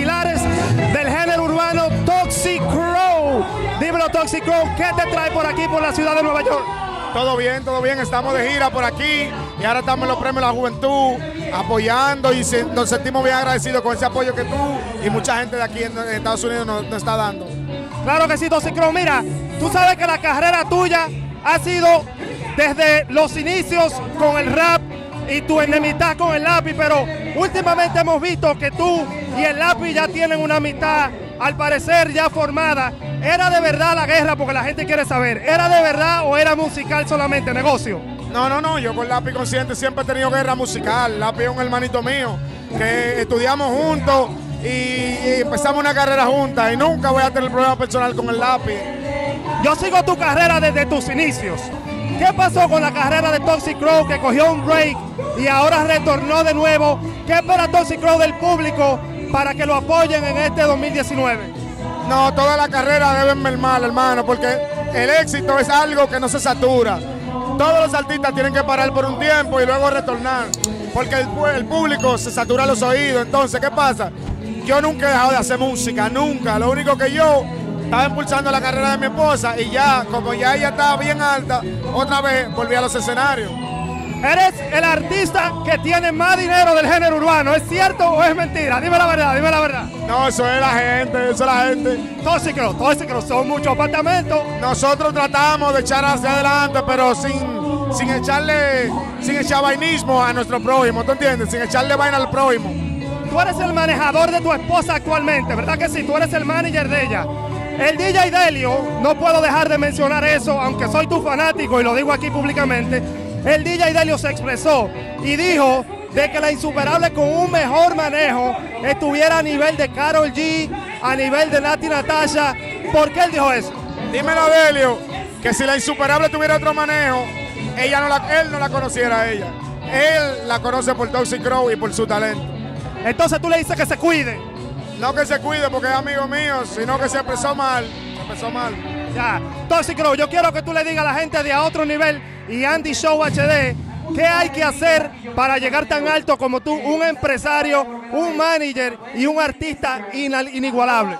pilares del género urbano, Toxic Crow. Dímelo, Toxic Crow, ¿qué te trae por aquí, por la ciudad de Nueva York? Todo bien, todo bien. Estamos de gira por aquí y ahora estamos en los premios de la juventud apoyando y se- nos sentimos bien agradecidos con ese apoyo que tú y mucha gente de aquí en, en Estados Unidos nos, nos está dando. Claro que sí, Toxic Crow. Mira, tú sabes que la carrera tuya ha sido desde los inicios con el rap y tu enemistad con el lápiz, pero últimamente hemos visto que tú y el lápiz ya tienen una amistad, al parecer ya formada. ¿Era de verdad la guerra? Porque la gente quiere saber. ¿Era de verdad o era musical solamente, negocio? No, no, no, yo con Lápiz Consciente siempre he tenido guerra musical. Lápiz es un hermanito mío que estudiamos juntos y, empezamos una carrera juntas y nunca voy a tener problema personal con el Lápiz. Yo sigo tu carrera desde tus inicios. ¿Qué pasó con la carrera de Toxic Crow que cogió un break y ahora retornó de nuevo? ¿Qué espera Toxic Crow del público para que lo apoyen en este 2019? No, toda la carrera deben mermar, hermano, porque el éxito es algo que no se satura. Todos los artistas tienen que parar por un tiempo y luego retornar, porque el, el público se satura los oídos. Entonces, ¿qué pasa? Yo nunca he dejado de hacer música, nunca. Lo único que yo estaba impulsando la carrera de mi esposa y ya, como ya ella estaba bien alta, otra vez volví a los escenarios. Eres el artista que tiene más dinero del género urbano. ¿Es cierto o es mentira? Dime la verdad, dime la verdad. No, eso es la gente, eso es la gente. Toxic Crow, son muchos apartamentos. Nosotros tratamos de echar hacia adelante, pero sin, sin echarle, sin echar vainismo a nuestro prójimo, ¿tú entiendes? Sin echarle vaina al prójimo. Tú eres el manejador de tu esposa actualmente, ¿verdad que sí? Tú eres el manager de ella. El DJ Delio, no puedo dejar de mencionar eso, aunque soy tu fanático y lo digo aquí públicamente. El DJ Delio se expresó y dijo de que la insuperable con un mejor manejo estuviera a nivel de Carol G, a nivel de Nati Natasha. ¿Por qué él dijo eso? Dímelo, Delio, que si la insuperable tuviera otro manejo, ella no la, él no la conociera a ella. Él la conoce por Toxic Crow y por su talento. Entonces tú le dices que se cuide. No que se cuide porque es amigo mío, sino que se expresó mal. Se expresó mal. Ya, Toxic Crow, yo quiero que tú le digas a la gente de a otro nivel y Andy Show HD qué hay que hacer para llegar tan alto como tú, un empresario, un manager y un artista inigualable.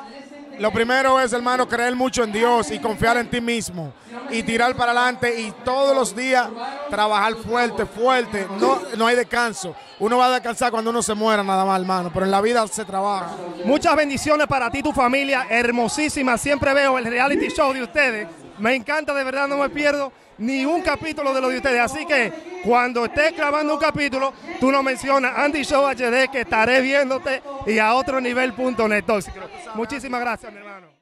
Lo primero es, hermano, creer mucho en Dios y confiar en ti mismo y tirar para adelante y todos los días trabajar fuerte, fuerte. No, no hay descanso. Uno va a descansar cuando uno se muera nada más, hermano, pero en la vida se trabaja. Muchas bendiciones para ti tu familia, hermosísima. Siempre veo el reality show de ustedes. Me encanta, de verdad, no me pierdo ni un capítulo de lo de ustedes. Así que cuando estés grabando un capítulo, tú nos mencionas Andy Show HD, que estaré viéndote y a otro nivel.net. Muchísimas gracias, mi hermano.